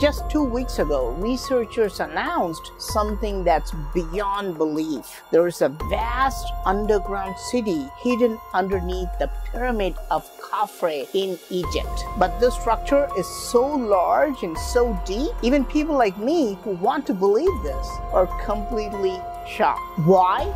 Just two weeks ago, researchers announced something that's beyond belief. There is a vast underground city hidden underneath the pyramid of Khafre in Egypt. But this structure is so large and so deep, even people like me who want to believe this are completely shocked. Why?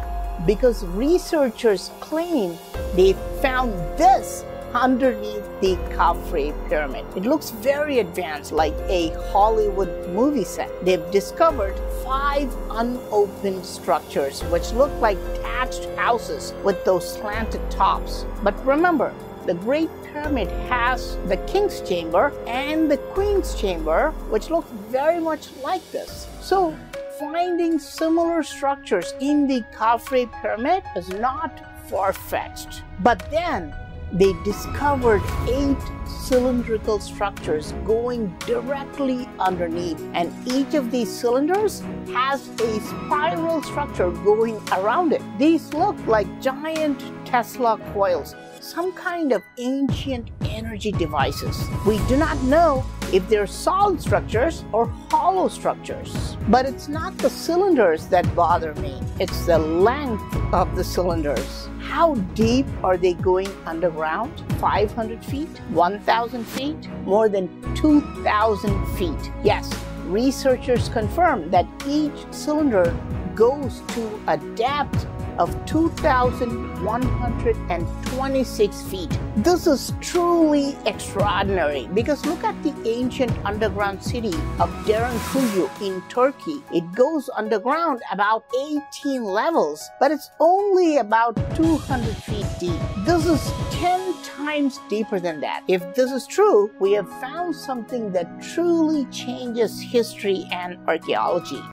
Because researchers claim they found this underneath the Khafre pyramid. It looks very advanced, like a Hollywood movie set. They've discovered five unopened structures which look like thatched houses with those slanted tops. But remember, the Great Pyramid has the King's Chamber and the Queen's Chamber, which look very much like this. So, finding similar structures in the Khafre Pyramid is not far fetched. But then, they discovered eight cylindrical structures going directly underneath and each of these cylinders has a spiral structure going around it. These look like giant Tesla coils, some kind of ancient energy devices. We do not know if they're solid structures or hollow structures. But it's not the cylinders that bother me, it's the length of the cylinders. How deep are they going underground? 500 feet? 1,000 feet? More than 2,000 feet. Yes, researchers confirm that each cylinder goes to a depth of 2,126 feet. This is truly extraordinary because look at the ancient underground city of Derinkuyu in Turkey. It goes underground about 18 levels, but it's only about 200 feet deep. This is 10 times deeper than that. If this is true, we have found something that truly changes history and archaeology.